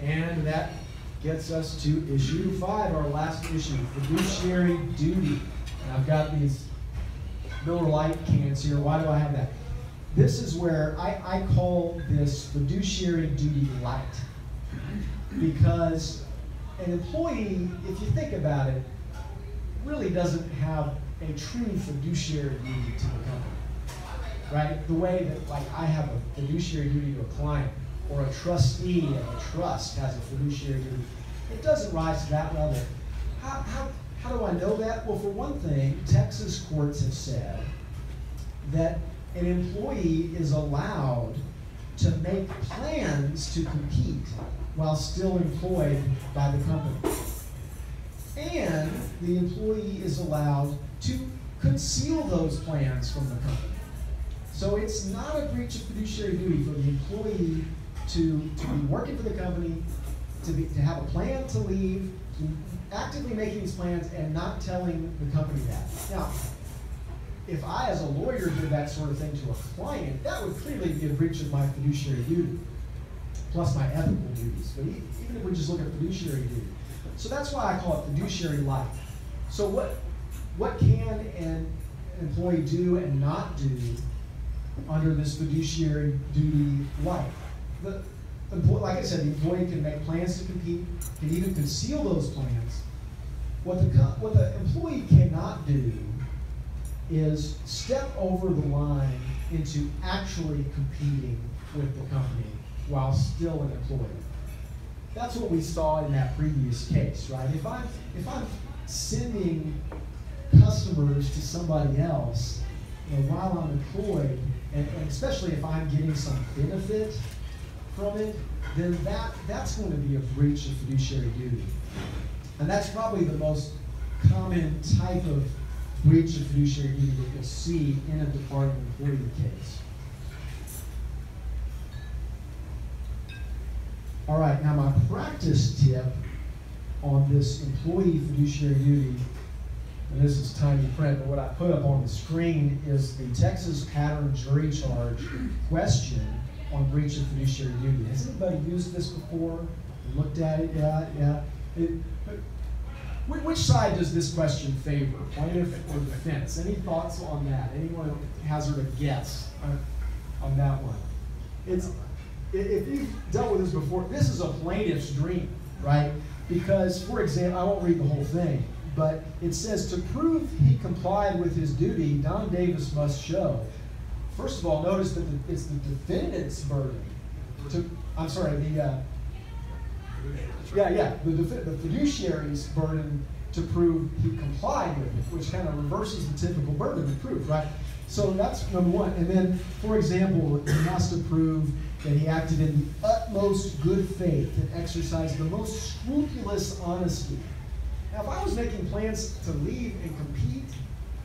And that gets us to issue five, our last issue, fiduciary duty. And I've got these Miller Lite cans here. Why do I have that? This is where I, I call this fiduciary duty light. Because an employee, if you think about it, really doesn't have a true fiduciary duty to the company. Right? The way that like I have a fiduciary duty to a client or a trustee of a trust has a fiduciary duty. It doesn't rise to that level. How, how, how do I know that? Well, for one thing, Texas courts have said that an employee is allowed to make plans to compete while still employed by the company. And the employee is allowed to conceal those plans from the company. So it's not a breach of fiduciary duty for the employee to, to be working for the company, to, be, to have a plan to leave, to actively making these plans and not telling the company that. Now, if I, as a lawyer, did that sort of thing to a client, that would clearly be a breach of my fiduciary duty, plus my ethical duties. But even if we just look at fiduciary duty, so that's why I call it fiduciary light. So what what can an employee do and not do under this fiduciary duty light? Like I said, the employee can make plans to compete, can even conceal those plans. What the, what the employee cannot do is step over the line into actually competing with the company while still an employee. That's what we saw in that previous case, right? If I'm if I'm sending customers to somebody else you know, while I'm employed, and, and especially if I'm getting some benefit from it, then that that's going to be a breach of fiduciary duty. And that's probably the most common type of breach of fiduciary duty that you'll see in a departing employee case. All right, now my practice tip on this employee fiduciary duty, and this is tiny print, but what I put up on the screen is the Texas pattern jury charge question on breach of fiduciary duty. Has anybody used this before? Looked at it? Yeah, yeah. It, which side does this question favor, plaintiff or defense? Any thoughts on that? Anyone hazard a guess on, that one? It's if you've dealt with this before, this is a plaintiff's dream, right? Because, for example, I won't read the whole thing, but it says to prove he complied with his duty, Don Davis must show. First of all, notice that it's the defendant's burden to. I'm sorry, the. Uh, yeah, yeah, the, the fiduciary's burden to prove he complied with it, which kind of reverses the typical burden of proof, right? So that's number one. And then, for example, he has to prove that he acted in the utmost good faith and exercised the most scrupulous honesty. Now, if I was making plans to leave and compete,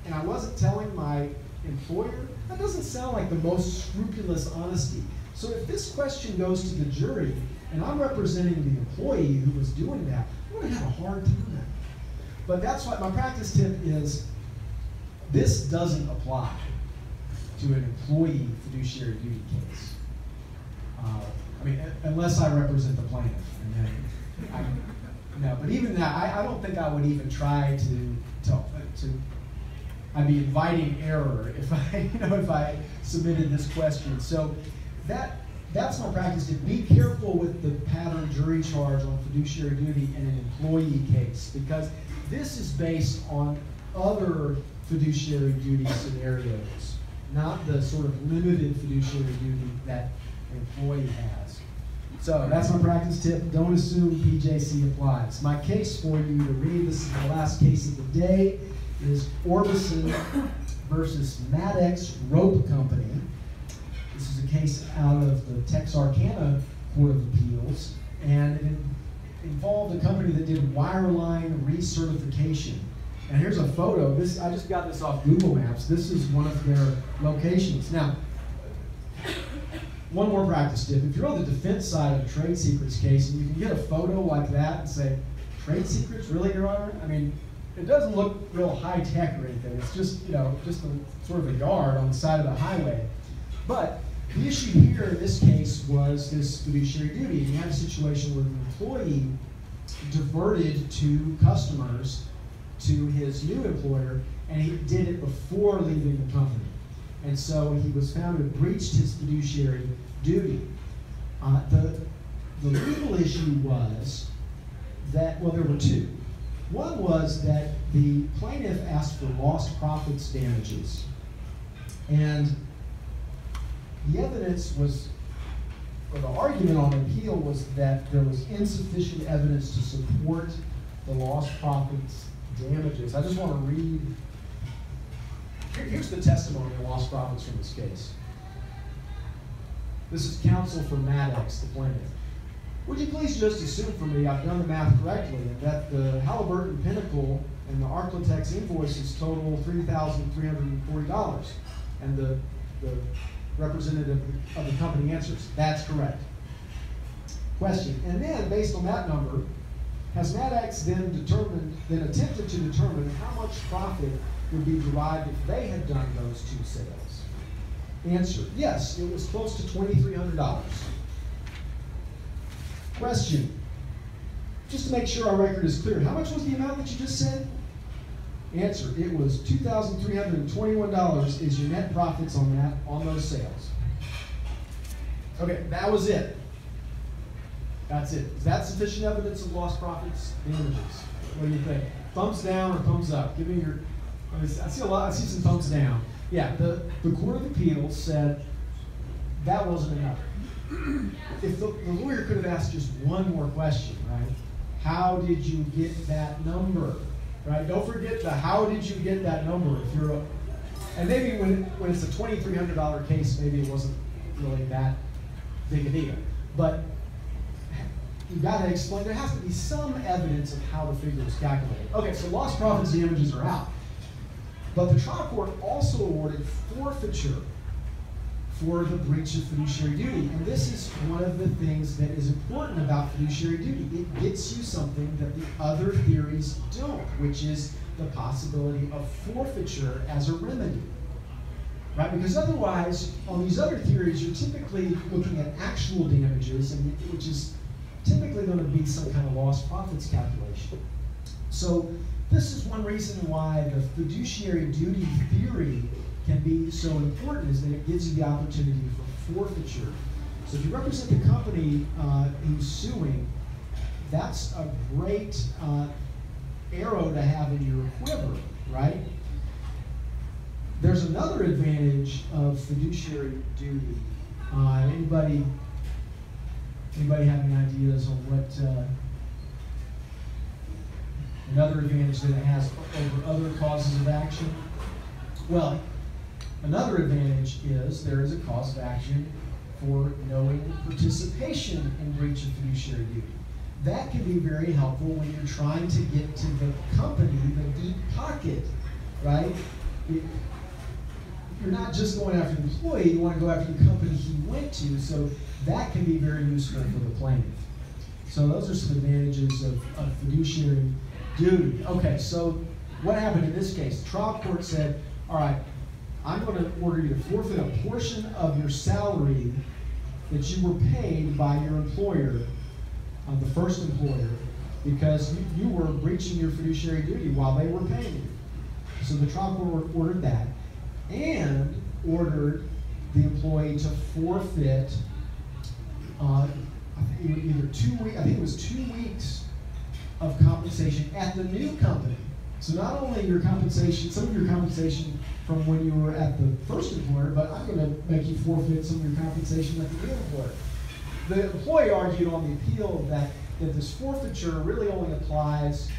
and I wasn't telling my employer, that doesn't sound like the most scrupulous honesty. So if this question goes to the jury, and I'm representing the employee who was doing that, I'm going to have a hard time. But that's why my practice tip is this doesn't apply to an employee fiduciary duty case. Uh, I mean, unless I represent the plaintiff. And then I, no, but even that, I, I don't think I would even try to, to, to I'd be inviting error if I, you know, if I submitted this question. So that that's my practice. To be careful with the pattern jury charge on fiduciary duty in an employee case because this is based on other fiduciary duty scenarios, not the sort of limited fiduciary duty that an employee has. So that's my practice tip. Don't assume PJC applies. My case for you to read, this is the last case of the day, is Orbison versus Ma-Tex Rope Company. This is a case out of the Texarkana Court of Appeals, and it involved a company that did wireline recertification. And here's a photo. This I just got this off Google Maps. This is one of their locations. Now, one more practice tip. If you're on the defense side of a trade secrets case and you can get a photo like that and say, trade secrets, really, Your Honor? I mean, it doesn't look real high tech or anything. It's just, you know, just a, sort of a yard on the side of the highway. But The issue here in this case was this fiduciary duty. You had a situation where the employee diverted to customers to his new employer, and he did it before leaving the company. And so he was found to have breached his fiduciary duty. Uh, the, the legal issue was that, well, there were two. One was that the plaintiff asked for lost profits damages. And the evidence was, or the argument on appeal was that there was insufficient evidence to support the lost profits damages. I just want to read, here, here's the testimony of lost profits from this case. This is counsel for Ma-Tex, the plaintiff. Would you please just assume for me I've done the math correctly and that the Halliburton Pinnacle and the Arklatex invoices total $3,340? And the, the representative of the company answers, that's correct. Question, and then based on that number, has Ma-Tex then determined, then attempted to determine how much profit would be derived if they had done those two sales? Answer, yes, it was close to $2,300. Question, just to make sure our record is clear, how much was the amount that you just said? Answer, it was $2,321 is your net profits on that, on those sales. Okay, that was it. That's it. Is that sufficient evidence of lost profits? Damages. What do you think? Thumbs down or thumbs up? Give me your. I see a lot. I see some thumbs down. Yeah, the, the Court of Appeals said that wasn't enough. The, the lawyer could have asked just one more question, right? How did you get that number? Right? Don't forget the how did you get that number if you're a, and maybe when, when it's a $2,300 case, maybe it wasn't really that big a deal. But you've got to explain, there has to be some evidence of how the figure was calculated. Okay, so lost profits damages are out. But the trial court also awarded forfeiture for the breach of fiduciary duty. And this is one of the things that is important about fiduciary duty. It gets you something that the other theories don't, which is the possibility of forfeiture as a remedy. Right? Because otherwise, on these other theories, you're typically looking at actual damages, and which is typically going to be some kind of lost profits calculation. So this is one reason why the fiduciary duty theory can be so important is that it gives you the opportunity for forfeiture. So if you represent the company uh, suing, that's a great uh, arrow to have in your quiver, right? There's another advantage of fiduciary duty. Uh, anybody, anybody have any ideas on what uh, another advantage that it has over other causes of action? Well, Another advantage is there is a cause of action for knowing participation in breach of fiduciary duty. That can be very helpful when you're trying to get to the company, the deep pocket, right? It, you're not just going after the employee, you want to go after the company he went to, so that can be very useful for the plaintiff. So those are some advantages of, of fiduciary duty. Okay, so what happened in this case? The trial court said, all right, I'm going to order you to forfeit a portion of your salary that you were paid by your employer, uh, the first employer, because you, you, were breaching your fiduciary duty while they were paying you. So the trial court ordered that and ordered the employee to forfeit uh, either two weeks, I think it was two weeks of compensation at the new company. So not only your compensation, some of your compensation from when you were at the first employer, but I'm going to make you forfeit some of your compensation at the new employer. The employee argued on the appeal that, that this forfeiture really only applies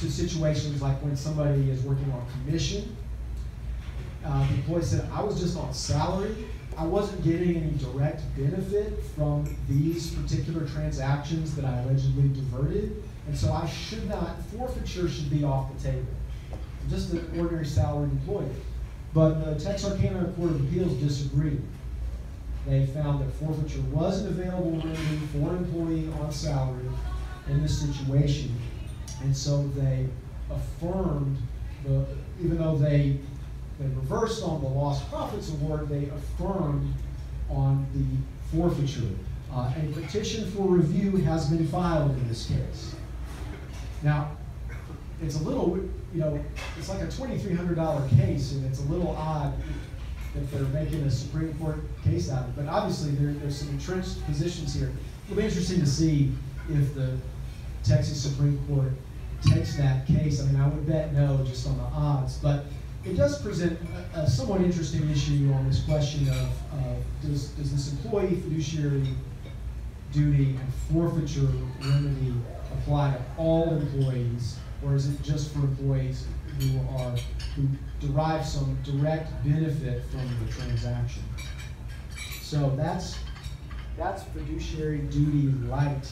to situations like when somebody is working on commission. Uh, the employee said, I was just on salary. I wasn't getting any direct benefit from these particular transactions that I allegedly diverted. And so I should not, forfeiture should be off the table. Just an ordinary salaried employee. But the Texarkana Court of Appeals disagreed. They found that forfeiture was an available remedy for an employee on salary in this situation. And so they affirmed, the, even though they, they reversed on the lost profits award, they affirmed on the forfeiture. Uh, a petition for review has been filed in this case. Now, it's a little, you know, it's like a twenty-three hundred dollar case, and it's a little odd that they're making a Supreme Court case out of it. But obviously, there, there's some entrenched positions here. It'll be interesting to see if the Texas Supreme Court takes that case. I mean, I would bet no, just on the odds. But it does present a, a somewhat interesting issue on this question of, uh, does, does this employee fiduciary duty and forfeiture remedy apply to all employees, or is it just for employees who are, who derive some direct benefit from the transaction? So that's, that's fiduciary duty light